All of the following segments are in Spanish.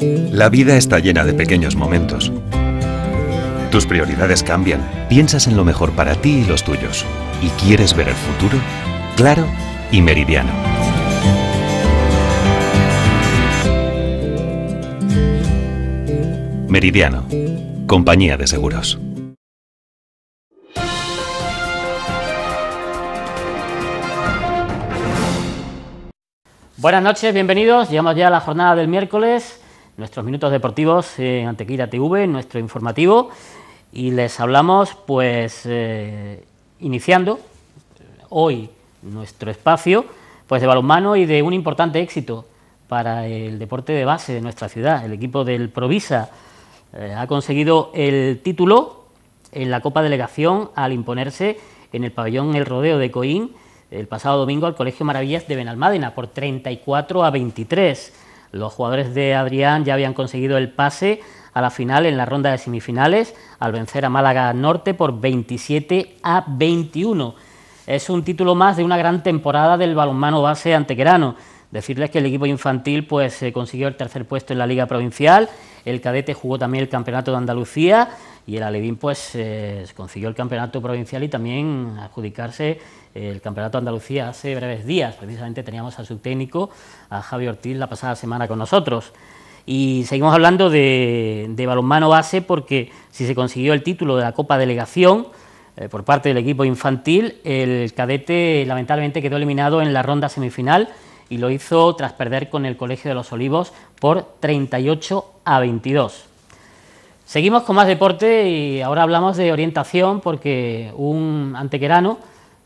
La vida está llena de pequeños momentos. Tus prioridades cambian, piensas en lo mejor para ti y los tuyos. ¿Y quieres ver el futuro? Claro y meridiano. Meridiano, compañía de seguros. Buenas noches, bienvenidos. Llegamos ya a la jornada del miércoles, nuestros minutos deportivos en Antequira TV, nuestro informativo, y les hablamos, pues, eh, iniciando hoy nuestro espacio, pues, de balonmano y de un importante éxito para el deporte de base de nuestra ciudad. El equipo del Provisa eh, ha conseguido el título en la Copa Delegación al imponerse en el pabellón El Rodeo de Coín el pasado domingo al Colegio Maravillas de Benalmádena por 34 a 23. Los jugadores de Adrián ya habían conseguido el pase a la final en la ronda de semifinales al vencer a Málaga Norte por 27 a 21. Es un título más de una gran temporada del balonmano base antequerano. Decirles que el equipo infantil pues consiguió el tercer puesto en la Liga Provincial, el cadete jugó también el Campeonato de Andalucía y el Alevín pues eh, consiguió el Campeonato Provincial y también adjudicarse el Campeonato Andalucía hace breves días. Precisamente teníamos a su técnico, a Javi Ortiz, la pasada semana con nosotros. Y seguimos hablando de, balonmano base porque si se consiguió el título de la Copa Delegación eh, por parte del equipo infantil, el cadete lamentablemente quedó eliminado en la ronda semifinal y lo hizo tras perder con el Colegio de los Olivos por 38 a 22. Seguimos con más deporte y ahora hablamos de orientación porque un antequerano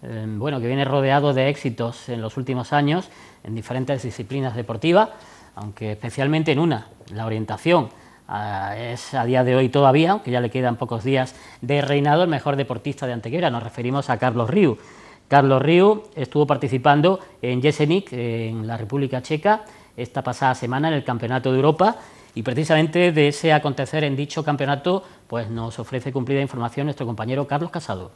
eh, bueno, que viene rodeado de éxitos en los últimos años en diferentes disciplinas deportivas, aunque especialmente en una, la orientación. Ah, es a día de hoy todavía, aunque ya le quedan pocos días de reinado, el mejor deportista de Antequera. Nos referimos a Carlos Riu. Carlos Riu estuvo participando en Jesenik, en la República Checa, esta pasada semana en el Campeonato de Europa y precisamente de ese acontecer en dicho campeonato pues nos ofrece cumplida información nuestro compañero Carlos Casado.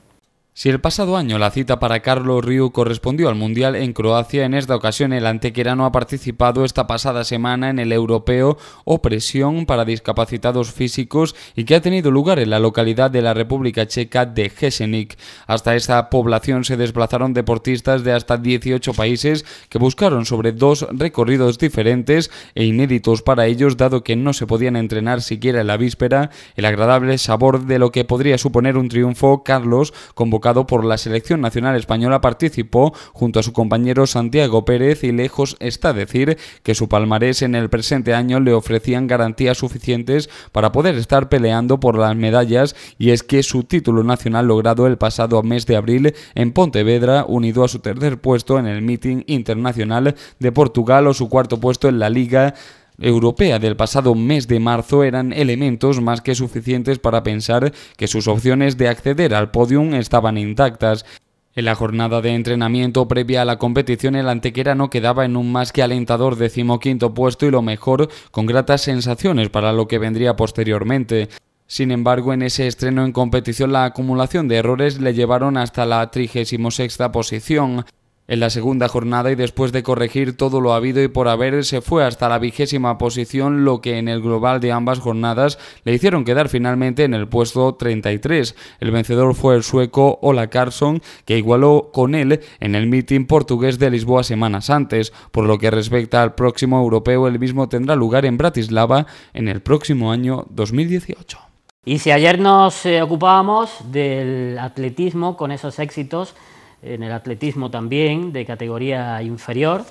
Si el pasado año la cita para Carlos Riu correspondió al Mundial en Croacia, en esta ocasión el antequerano ha participado esta pasada semana en el europeo Opresión para discapacitados físicos y que ha tenido lugar en la localidad de la República Checa de Jesenik. Hasta esta población se desplazaron deportistas de hasta 18 países que buscaron sobre dos recorridos diferentes e inéditos para ellos dado que no se podían entrenar siquiera en la víspera, el agradable sabor de lo que podría suponer un triunfo Carlos convocado por la selección nacional española, participó junto a su compañero Santiago Pérez y lejos está decir que su palmarés en el presente año le ofrecían garantías suficientes para poder estar peleando por las medallas y es que su título nacional logrado el pasado mes de abril en Pontevedra, unido a su tercer puesto en el meeting internacional de Portugal o su cuarto puesto en la Liga europea del pasado mes de marzo eran elementos más que suficientes para pensar que sus opciones de acceder al podium estaban intactas. En la jornada de entrenamiento previa a la competición, el antequerano quedaba en un más que alentador decimoquinto puesto y lo mejor, con gratas sensaciones para lo que vendría posteriormente. Sin embargo, en ese estreno en competición la acumulación de errores le llevaron hasta la 36 posición. En la segunda jornada y después de corregir todo lo habido y por haber, se fue hasta la vigésima posición, lo que en el global de ambas jornadas le hicieron quedar finalmente en el puesto 33. El vencedor fue el sueco Ola Carson, que igualó con él en el meeting portugués de Lisboa semanas antes. Por lo que respecta al próximo europeo, el mismo tendrá lugar en Bratislava en el próximo año 2018. Y si ayer nos eh, ocupábamos del atletismo con esos éxitos, en el atletismo también, de categoría inferior,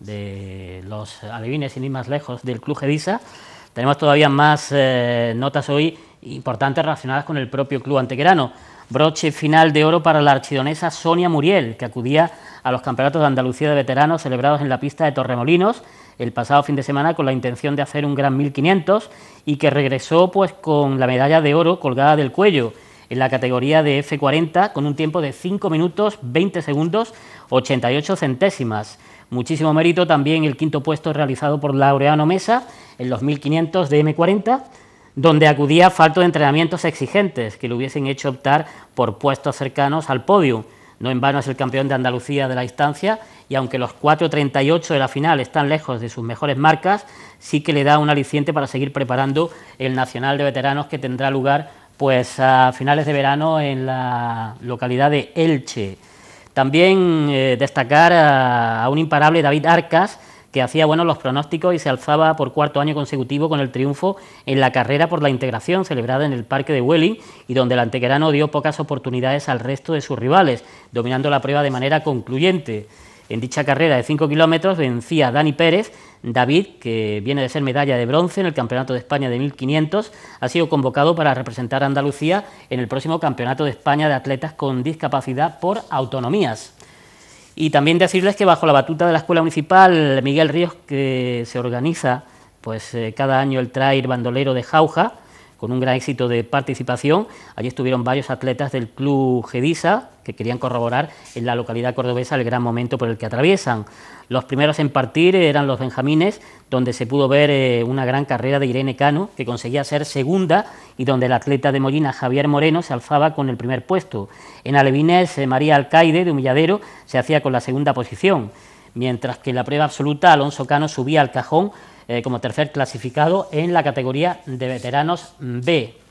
de los alevines sin ir más lejos del Club Gedisa. Tenemos todavía más eh, notas hoy importantes relacionadas con el propio club antequerano. Broche final de oro para la archidonesa Sonia Muriel, que acudía a los campeonatos de Andalucía de veteranos celebrados en la pista de Torremolinos el pasado fin de semana con la intención de hacer un gran 1500 y que regresó pues con la medalla de oro colgada del cuello en la categoría de F40 con un tiempo de 5 minutos 20 segundos 88 centésimas. Muchísimo mérito también el quinto puesto realizado por Laureano Mesa en los 1500 de M40, donde acudía a falto de entrenamientos exigentes que le hubiesen hecho optar por puestos cercanos al podio. No en vano es el campeón de Andalucía de la distancia y aunque los 4.38 de la final están lejos de sus mejores marcas, sí que le da un aliciente para seguir preparando el Nacional de Veteranos que tendrá lugar pues a finales de verano en la localidad de Elche. También eh, destacar a, un imparable David Arcas, que hacía buenos los pronósticos y se alzaba por cuarto año consecutivo con el triunfo en la carrera por la integración celebrada en el Parque de Welling y donde el antequerano dio pocas oportunidades al resto de sus rivales, dominando la prueba de manera concluyente. En dicha carrera de 5 kilómetros vencía Dani Pérez. David, que viene de ser medalla de bronce en el Campeonato de España de 1500, ha sido convocado para representar a Andalucía en el próximo Campeonato de España de Atletas con Discapacidad por Autonomías. Y también decirles que bajo la batuta de la Escuela Municipal Miguel Ríos, que se organiza pues, eh, cada año el Trail Bandolero de Jauja, con un gran éxito de participación. Allí estuvieron varios atletas del Club Gedisa que querían corroborar en la localidad cordobesa el gran momento por el que atraviesan. Los primeros en partir eran los benjamines, donde se pudo ver eh, una gran carrera de Irene Cano, que conseguía ser segunda y donde el atleta de Molina, Javier Moreno, se alzaba con el primer puesto. En Alevines, eh, María Alcaide, de Humilladero, se hacía con la segunda posición, mientras que en la prueba absoluta Alonso Cano subía al cajón eh, como tercer clasificado en la categoría de veteranos B.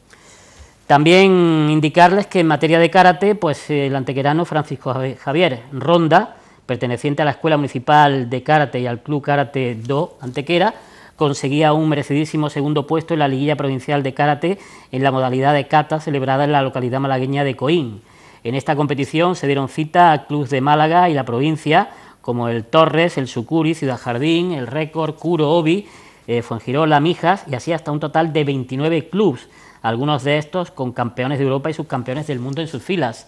También indicarles que en materia de karate, pues el antequerano Francisco Javier Ronda, perteneciente a la Escuela Municipal de Karate y al Club Karate Do Antequera, conseguía un merecidísimo segundo puesto en la liguilla provincial de karate en la modalidad de kata celebrada en la localidad malagueña de Coín. En esta competición se dieron cita a clubes de Málaga y la provincia, como el Torres, el Sucuri, Ciudad Jardín, el Récord, Curo, Obi, eh, Fuengirola, Mijas y así hasta un total de 29 clubes, algunos de estos con campeones de Europa y subcampeones del mundo en sus filas.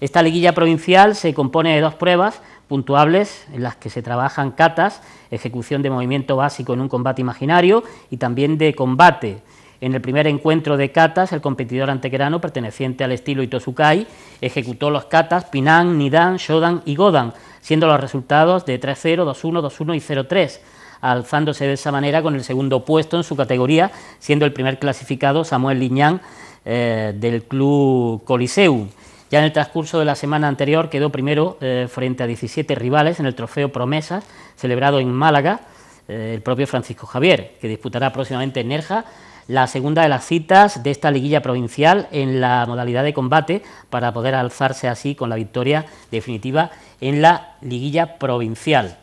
Esta liguilla provincial se compone de dos pruebas puntuables en las que se trabajan catas, ejecución de movimiento básico en un combate imaginario y también de combate. En el primer encuentro de catas, el competidor antequerano, perteneciente al estilo Itosukai, ejecutó los katas Pinan, Nidan, Shodan y Godan, siendo los resultados de 3-0, 2-1, 2-1 y 0-3, alzándose de esa manera con el segundo puesto en su categoría, siendo el primer clasificado Samuel Liñán eh, del Club Coliseum. Ya en el transcurso de la semana anterior quedó primero eh, frente a 17 rivales en el trofeo Promesas, celebrado en Málaga, eh, el propio Francisco Javier, que disputará próximamente en Nerja la segunda de las citas de esta liguilla provincial en la modalidad de combate para poder alzarse así con la victoria definitiva en la liguilla provincial.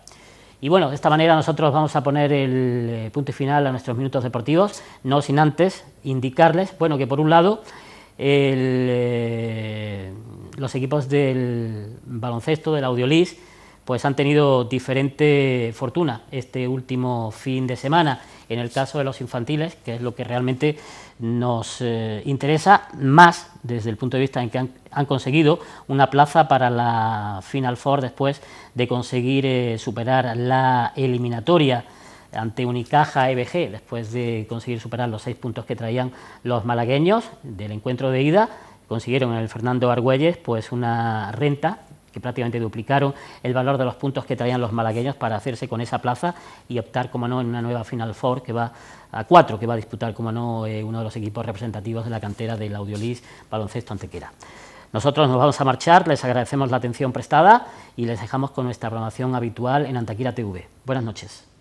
Y bueno, de esta manera nosotros vamos a poner el eh, punto final a nuestros minutos deportivos, no sin antes indicarles, bueno, que por un lado eh, los equipos del baloncesto, del Audiolis, pues han tenido diferente fortuna este último fin de semana. En el caso de los infantiles, que es lo que realmente nos eh, interesa más desde el punto de vista en que han, conseguido una plaza para la Final Four después de conseguir eh, superar la eliminatoria ante Unicaja EBG, después de conseguir superar los seis puntos que traían los malagueños del encuentro de ida, consiguieron el Fernando Argüelles pues una renta que prácticamente duplicaron el valor de los puntos que traían los malagueños para hacerse con esa plaza y optar, como no, en una nueva Final Four que va a cuatro, que va a disputar, como no, eh, uno de los equipos representativos de la cantera del Audiolis Baloncesto Antequera. Nosotros nos vamos a marchar, les agradecemos la atención prestada y les dejamos con nuestra programación habitual en Antequera TV. Buenas noches.